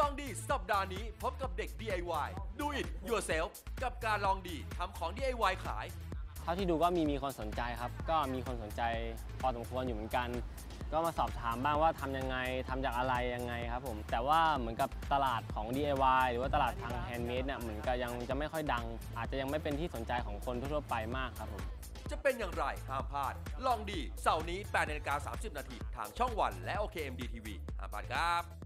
ลองดีสัปดาห์นี้พบกับเด็ก DIY do it yourself กับการลองดีทำของ DIY ขาย เท่าที่ดูก็มีมีคนสนใจครับ ก็มีคนสนใจพอสมควรอยู่เหมือนกัน ก็มาสอบถามบ้างว่าทำยังไงทำจากอะไรยังไงครับผมแต่ว่าเหมือนกับตลาดของ DIY หรือว่าตลาดทางแฮนด์เมดเนี่ยเหมือนกับยังจะไม่ค่อยดัง อาจจะยังไม่เป็นที่สนใจของคนทั่วๆไปมากครับผมจะเป็นอย่างไรห้ามพลาด ลองดีเสาร์นี้8นาฬิกา30 นาทีทางช่องวันและ OKMD TV ห้ามพลาดครับ